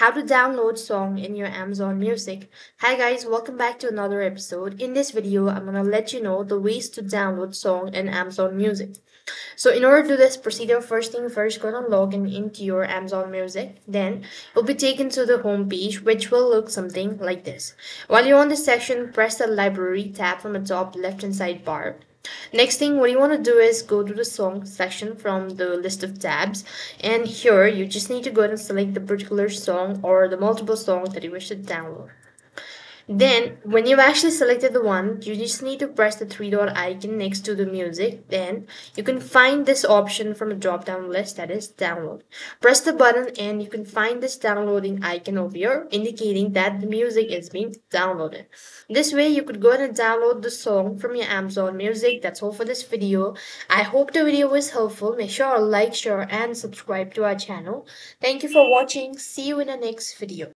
how to download song in your Amazon Music. Hi guys, welcome back to another episode. In this video, I'm gonna let you know the ways to download song in Amazon Music. So in order to do this procedure, first thing first, go and log in into your Amazon Music. Then you'll be taken to the home page, which will look something like this. While you're on this section, press the library tab from the top left hand side bar. Next thing what you want to do is go to the song section from the list of tabs and here you just need to go and select the particular song or the multiple songs that you wish to download. Then, when you've actually selected the one, you just need to press the three dot icon next to the music. Then, you can find this option from a drop down list that is download. Press the button and you can find this downloading icon over here indicating that the music is being downloaded. This way, you could go ahead and download the song from your Amazon Music. That's all for this video. I hope the video was helpful. Make sure to like, share and subscribe to our channel. Thank you for watching. See you in the next video.